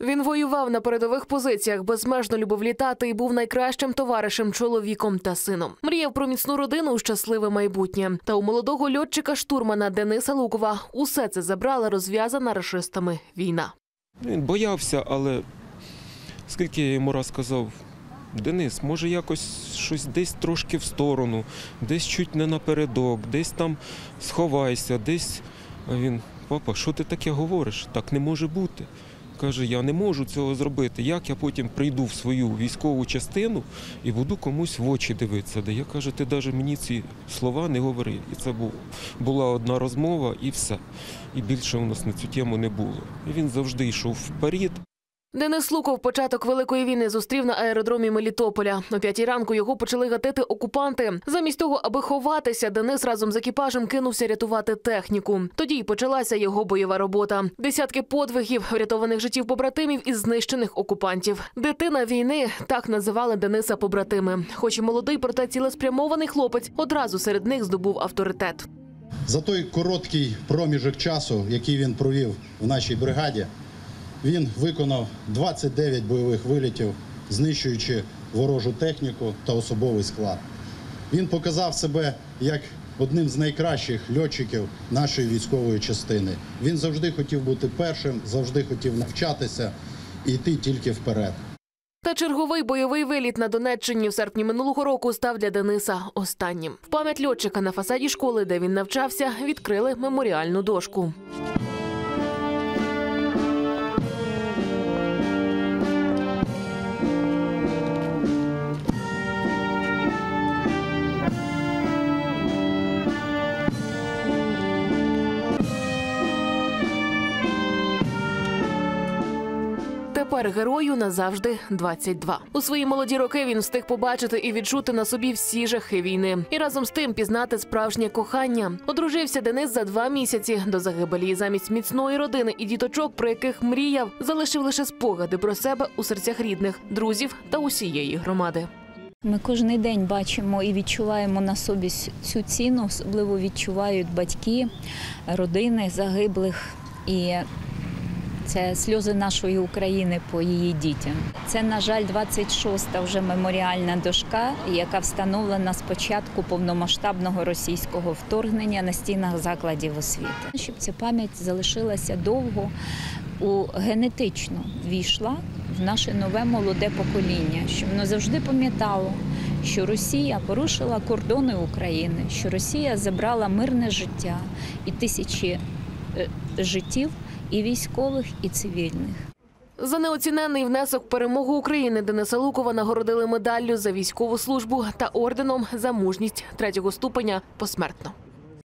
Він воював на передових позиціях, безмежно любив літати і був найкращим товаришем, чоловіком та сином. Мріяв про міцну родину у щасливе майбутнє. Та у молодого льотчика штурмана Дениса Лукова усе це забрала розв'язана рашистами війна. Він боявся, але скільки я йому раз сказав, Денис, може якось щось десь трошки в сторону, десь чуть не напередок, десь там сховайся, десь. А він, папа, що ти таке говориш? Так не може бути. Каже, я не можу цього зробити. Як я потім прийду в свою військову частину і буду комусь в очі дивитися? Де я кажу, ти навіть мені ці слова не говори. І це була одна розмова і все. І більше у нас на цю тему не було. І він завжди йшов вперед. Денис Луков початок великої війни зустрів на аеродромі Мелітополя. О п'ятій ранку його почали гатити окупанти. Замість того, аби ховатися, Денис разом з екіпажем кинувся рятувати техніку. Тоді й почалася його бойова робота. Десятки подвигів, врятованих життів побратимів і знищених окупантів. Дитина війни так називали Дениса побратими. Хоч і молодий, проте цілеспрямований хлопець одразу серед них здобув авторитет. За той короткий проміжок часу, який він провів в нашій бригаді, він виконав 29 бойових вилітів, знищуючи ворожу техніку та особовий склад. Він показав себе як одним з найкращих льотчиків нашої військової частини. Він завжди хотів бути першим, завжди хотів навчатися і йти тільки вперед. Та черговий бойовий виліт на Донеччині в серпні минулого року став для Дениса останнім. В пам'ять льотчика на фасаді школи, де він навчався, відкрили меморіальну дошку. Тепер герою назавжди 22. У свої молоді роки він встиг побачити і відчути на собі всі жахи війни, і разом з тим пізнати справжнє кохання. Одружився Денис за два місяці до загибелі. Замість міцної родини і діточок, про яких мріяв, залишив лише спогади про себе у серцях рідних, друзів та усієї громади. Ми кожен день бачимо і відчуваємо на собі цю ціну, особливо відчувають батьки, родини загиблих. І це сльози нашої України по її дітям. Це, на жаль, 26-та вже меморіальна дошка, яка встановлена з початку повномасштабного російського вторгнення на стінах закладів освіти. Щоб ця пам'ять залишилася довго, у генетично війшла в наше нове молоде покоління, щоб воно завжди пам'ятало, що Росія порушила кордони України, що Росія забрала мирне життя і тисячі е, життів і військових, і цивільних. За неоцінений внесок в перемогу України Дениса Лукова нагородили медаллю за військову службу та орденом за мужність третього ступеня посмертно.